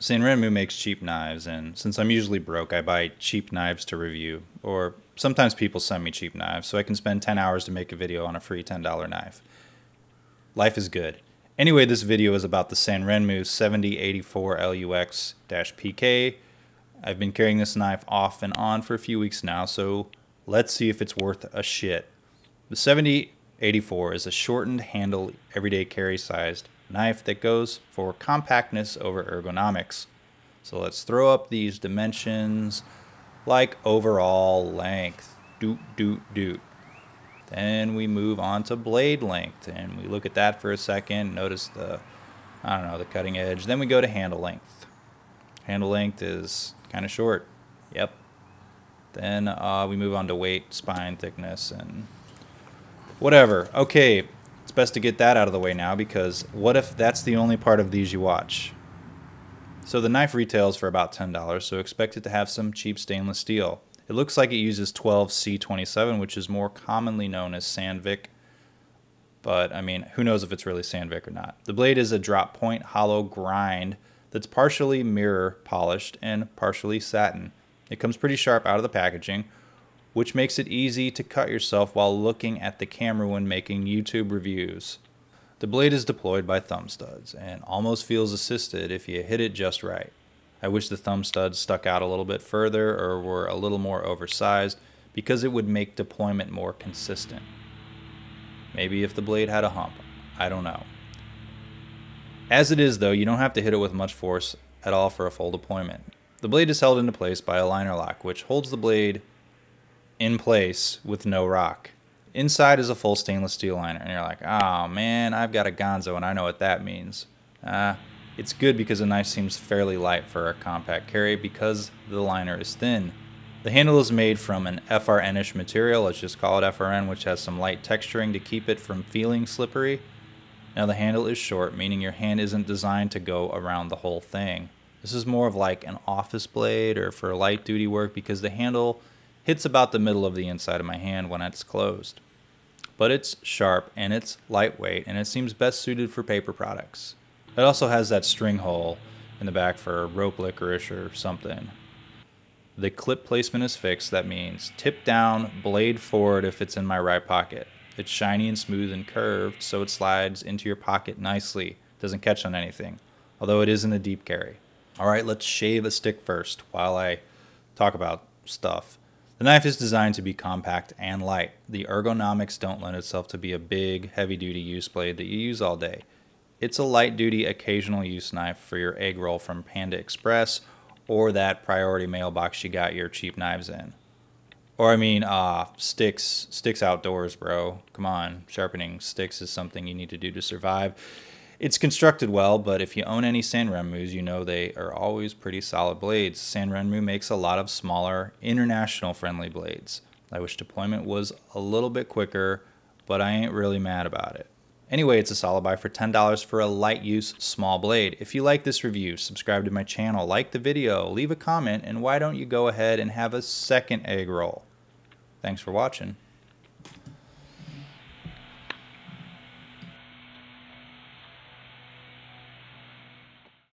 Sanrenmu makes cheap knives, and since I'm usually broke, I buy cheap knives to review. Or sometimes people send me cheap knives, so I can spend 10 hours to make a video on a free $10 knife. Life is good. Anyway, this video is about the Sanrenmu 7084 LUX-PK. I've been carrying this knife off and on for a few weeks now, so let's see if it's worth a shit. The 7084 is a shortened handle, everyday carry sized knife that goes for compactness over ergonomics. So let's throw up these dimensions like overall length. Doot, doot, doot. Then we move on to blade length and we look at that for a second. Notice the, I don't know, the cutting edge. Then we go to handle length. Handle length is kind of short. Yep. Then uh, we move on to weight, spine thickness, and whatever. Okay, it's best to get that out of the way now because what if that's the only part of these you watch? So the knife retails for about $10, so expect it to have some cheap stainless steel. It looks like it uses 12C27, which is more commonly known as Sandvik, but I mean, who knows if it's really Sandvik or not. The blade is a drop point hollow grind that's partially mirror polished and partially satin. It comes pretty sharp out of the packaging, which makes it easy to cut yourself while looking at the camera when making YouTube reviews. The blade is deployed by thumb studs and almost feels assisted if you hit it just right. I wish the thumb studs stuck out a little bit further or were a little more oversized because it would make deployment more consistent. Maybe if the blade had a hump, I don't know. As it is though, you don't have to hit it with much force at all for a full deployment. The blade is held into place by a liner lock which holds the blade in place with no rock. Inside is a full stainless steel liner, and you're like, oh man, I've got a Ganzo, and I know what that means. Uh, it's good because the knife seems fairly light for a compact carry because the liner is thin. The handle is made from an FRN-ish material, let's just call it FRN, which has some light texturing to keep it from feeling slippery. Now the handle is short, meaning your hand isn't designed to go around the whole thing. This is more of like an office blade or for light duty work because the handle hits about the middle of the inside of my hand when it's closed. But it's sharp and it's lightweight and it seems best suited for paper products. It also has that string hole in the back for rope licorice or something. The clip placement is fixed, that means tip down, blade forward if it's in my right pocket. It's shiny and smooth and curved, so it slides into your pocket nicely, doesn't catch on anything, although it is in a deep carry. Alright, let's shave a stick first while I talk about stuff. The knife is designed to be compact and light. The ergonomics don't lend itself to be a big, heavy-duty use blade that you use all day. It's a light-duty, occasional use knife for your egg roll from Panda Express or that priority mailbox you got your cheap knives in. Or I mean, uh, sticks, sticks outdoors, bro. Come on, sharpening sticks is something you need to do to survive. It's constructed well, but if you own any Sanrenmus, you know they are always pretty solid blades. Sanrenmu makes a lot of smaller, international friendly blades. I wish deployment was a little bit quicker, but I ain't really mad about it. Anyway, it's a solid buy for $10 for a light use small blade. If you like this review, subscribe to my channel, like the video, leave a comment, and why don't you go ahead and have a second egg roll? Thanks for watching.